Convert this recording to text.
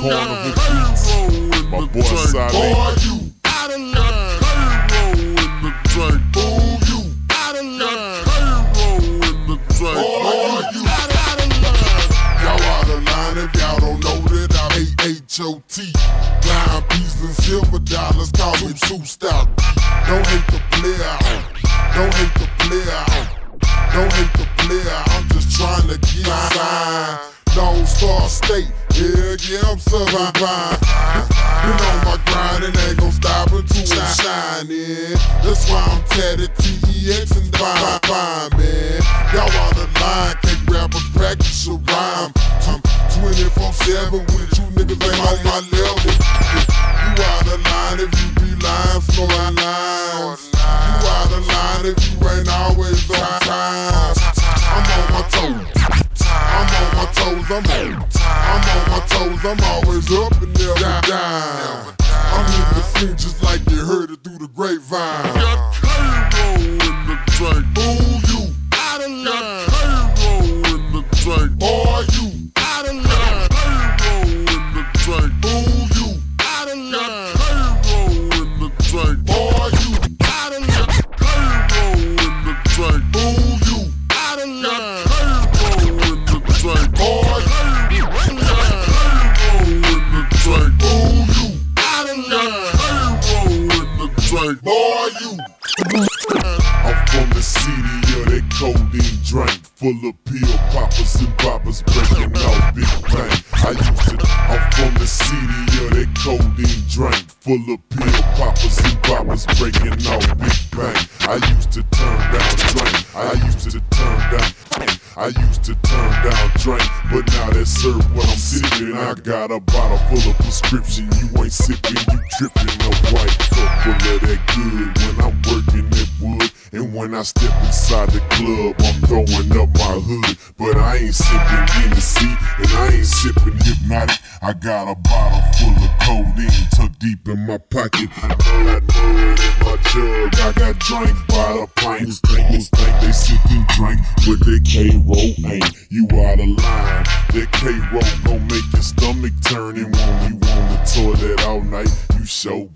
Carnival Beats. My boy Saleh. Boy, you out of line. Payroll in the drink. Fool, you out of line. Payroll in the drink. Boy, you out of line. Y'all out of line if y'all don't know that I'm A-H-O-T. Blind peas and silver dollars, call me two stock. Don't hate the player. Don't hate the player. Don't hate the player. I'm just trying to get signed. Star State, yeah, yeah, I'm surviving. Been on my grind and ain't gon' stop until I shine in. That's why I'm tatted T-E-X and fine, fine, man. Y'all on the line, can't rappers practice a rhyme. 24-7 with you niggas ain't on my level. You out of line if you be lying, snoring toes, I'm on. I'm on my toes, I'm always up and never down. I'm in the scene just like you heard it through the grapevine. City of that codeine drink, full of pill poppers and boppers breaking out big bang. I used to, I'm from the city of that codeine drink, full of pill poppers and boppers breaking out big bang. I used to turn down drink, I used to turn down. I used to turn down drink, but now that's served when I'm sipping. I got a bottle full of prescription. You ain't sipping, you tripping. A white cup full of that good when I'm working that when I step inside the club, I'm throwing up my hood. But I ain't sipping Hennessy, and I ain't sipping Hpnotiq. I got a bottle full of codeine tucked deep in my pocket. Mud, mud in my jug. I got drink by the pint. Who's think, who's think they sipping drink with their Karo ain't? You out of line. That Karo gon' make your stomach turn and won't you on the toilet all night. You sure